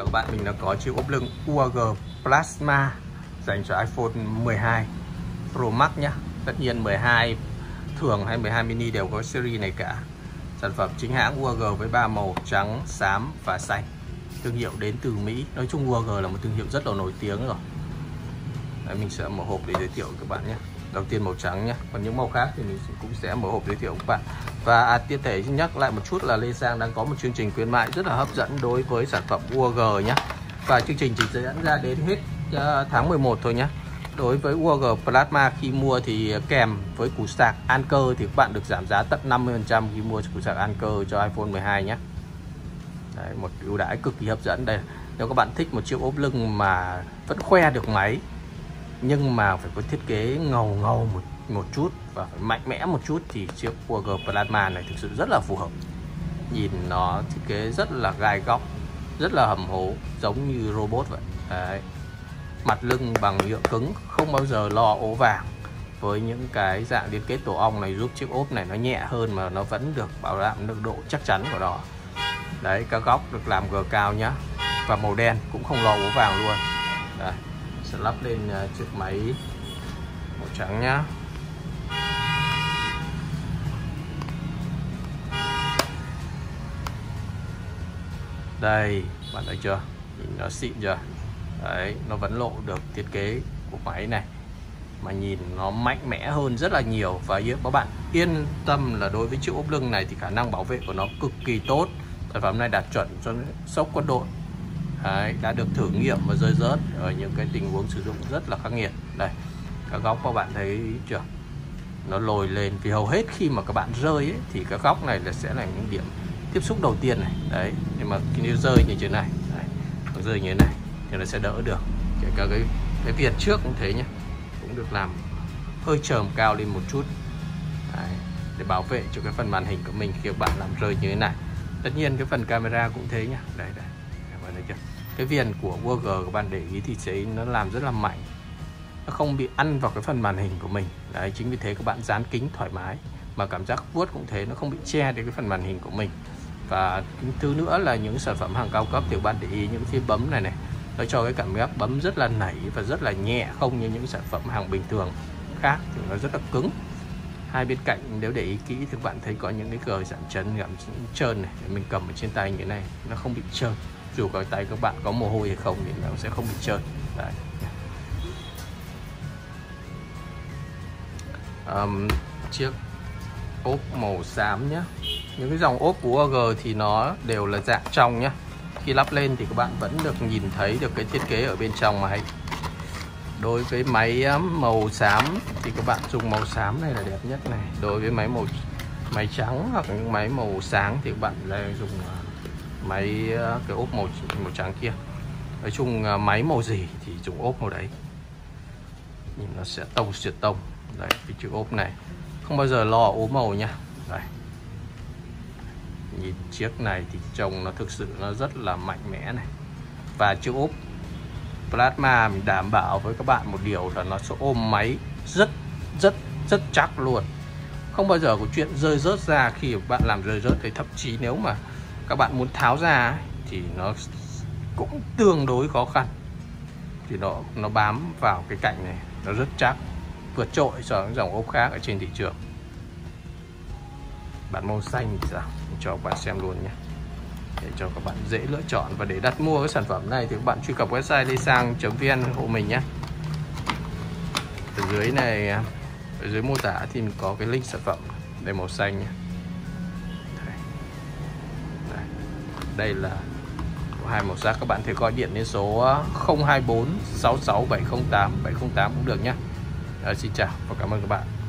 chào các bạn, mình đã có chiếc ốp lưng UAG Plasma dành cho iPhone 12 Pro Max nhé Tất nhiên 12 thường hay 12 mini đều có series này cả. Sản phẩm chính hãng UAG với ba màu trắng, xám và xanh. Thương hiệu đến từ Mỹ. Nói chung UAG là một thương hiệu rất là nổi tiếng rồi. Đấy, Mình sẽ mở hộp để giới thiệu các bạn nhé. Đầu tiên màu trắng nhé Còn những màu khác thì mình cũng sẽ mở hộp giới thiệu các bạn. Và à, tiện thể nhắc lại một chút là Lê Sang đang có một chương trình khuyến mại rất là hấp dẫn đối với sản phẩm UAG nhé Và chương trình chỉ dẫn ra đến hết uh, tháng 11 thôi nhé Đối với UAG Plasma khi mua thì kèm với củ sạc Anker thì các bạn được giảm giá tận 50% khi mua củ sạc Anker cho iPhone 12 nhé Đấy, một ưu đãi cực kỳ hấp dẫn. Đây nếu các bạn thích một chiếc ốp lưng mà vẫn khoe được máy nhưng mà phải có thiết kế ngầu ngầu một một chút và phải mạnh mẽ một chút thì chiếc UAG Plasma này thực sự rất là phù hợp. Nhìn nó thiết kế rất là gai góc, rất là hầm hố, giống như robot vậy. Đấy. mặt lưng bằng nhựa cứng, không bao giờ lo ố vàng. Với những cái dạng liên kết tổ ong này giúp chiếc ốp này nó nhẹ hơn mà nó vẫn được bảo đảm được độ chắc chắn của nó. Đấy, các góc được làm gờ cao nhá. Và màu đen cũng không lo ố vàng luôn. Đấy, sẽ lắp lên ờ, chiếc máy màu trắng nhá. Đây bạn thấy chưa? Nhìn nó xịn chưa? Đấy nó vẫn lộ được thiết kế của máy này. Mà nhìn nó mạnh mẽ hơn rất là nhiều. Và các bạn yên tâm là đối với chiếc ốp lưng này thì khả năng bảo vệ của nó cực kỳ tốt. Sản phẩm này đạt chuẩn cho sốc quân đội. Đấy, đã được thử nghiệm và rơi rớt ở những cái tình huống sử dụng rất là khắc nghiệt. Đây các góc các bạn thấy chưa? Nó lồi lên vì hầu hết khi mà các bạn rơi ấy, thì các góc này là sẽ là những điểm tiếp xúc đầu tiên này. Đấy nhưng mà nếu rơi như thế này đấy, nó rơi như thế này thì nó sẽ đỡ được. Kể cả cái cái viền trước cũng thế nhé cũng được làm hơi trầm cao lên một chút. Đấy, để bảo vệ cho cái phần màn hình của mình khi bạn làm rơi như thế này. Tất nhiên cái phần camera cũng thế nhá. Đây đây bạn thấy chưa? Cái viền của Google các bạn để ý thì thấy nó làm rất là mạnh. Nó không bị ăn vào cái phần màn hình của mình. Đấy chính vì thế các bạn dán kính thoải mái. Mà cảm giác vuốt cũng thế nó không bị che đến cái phần màn hình của mình và thứ nữa là những sản phẩm hàng cao cấp thì bạn để ý những phím bấm này này nó cho cái cảm giác bấm rất là nảy và rất là nhẹ không như những sản phẩm hàng bình thường khác thì nó rất là cứng. Hai bên cạnh nếu để ý kỹ thì bạn thấy có những cái cờ giảm chấn giảm trơn này để mình cầm ở trên tay như thế này nó không bị trơn. Dù cái tay các bạn có mồ hôi hay không thì nó sẽ không bị trơn. Đấy. Um, chiếc ốp màu xám nhé những cái dòng ốp của AG thì nó đều là dạng trong nhé khi lắp lên thì các bạn vẫn được nhìn thấy được cái thiết kế ở bên trong máy. Đối với máy màu xám thì các bạn dùng màu xám này là đẹp nhất này. Đối với máy màu, máy trắng hoặc những máy màu sáng thì các bạn là dùng à, máy à, cái ốp màu màu trắng kia. Nói chung à, máy màu gì thì dùng ốp màu đấy. Nhìn nó sẽ tông xuyệt tông. Đấy, cái chữ ốp này. Không bao giờ lo ốm màu nha đấy nhìn chiếc này thì trông nó thực sự nó rất là mạnh mẽ này. Và chiếc ốp plasma mình đảm bảo với các bạn một điều là nó sẽ ôm máy rất rất rất chắc luôn. Không bao giờ có chuyện rơi rớt ra khi bạn làm rơi rớt thì thậm chí nếu mà các bạn muốn tháo ra thì nó cũng tương đối khó khăn. Thì nó nó bám vào cái cạnh này, nó rất chắc, vượt trội so với dòng ốp khác ở trên thị trường. Bản màu xanh thì sao? Cho các bạn xem luôn nhé. Để cho các bạn dễ lựa chọn và để đặt mua cái sản phẩm này thì các bạn truy cập website đi sang.vn hộ mình nhé. Ở dưới này ở dưới mô tả thì mình có cái link sản phẩm đây màu xanh nhé. Đây, đây. Là hai màu sắc. Các bạn thể gọi điện đến số 024 66 708 708 cũng được nhé. À, xin chào và cảm ơn các bạn.